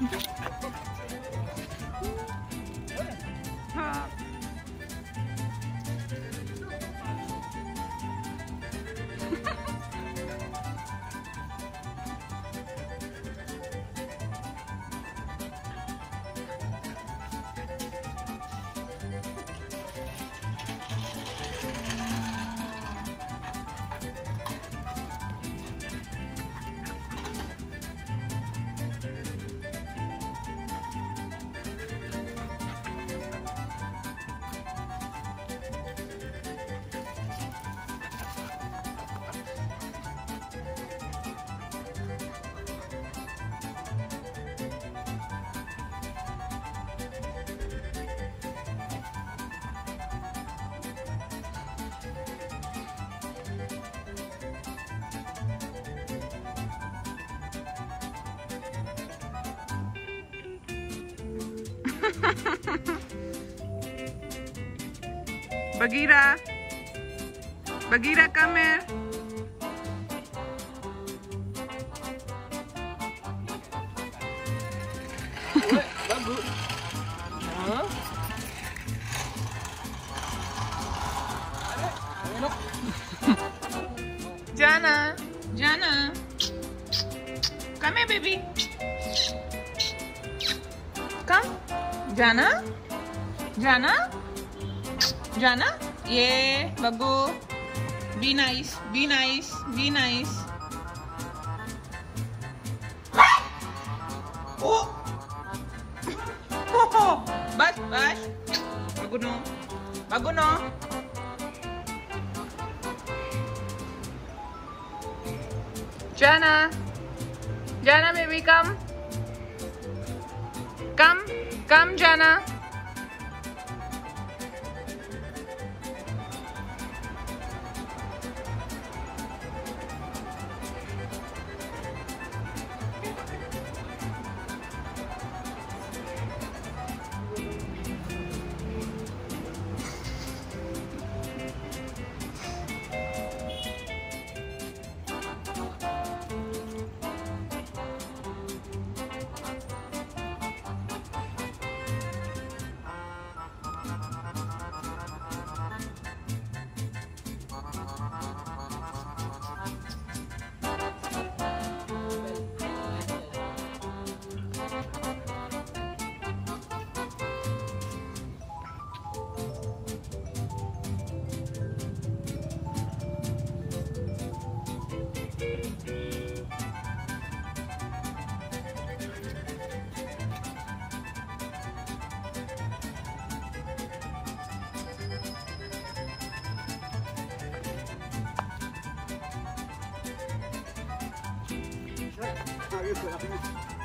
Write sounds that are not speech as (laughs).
Ha ha ha! (laughs) Bagheera. Bagheera, come here. Jana. Jana. Come here, baby. Come. जाना? जाना? जाना? ये Baggu be nice be nice be nice बस बस। Baggu no Baggu no. जाना। जाना baby come Come. Come, mieux que la